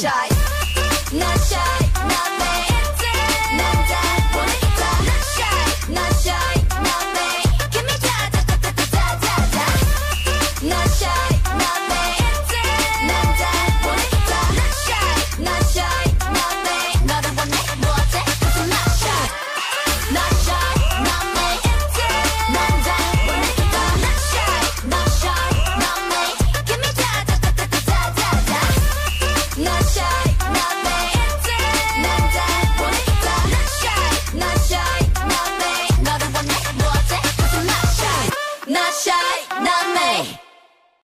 shy. not shy, not me.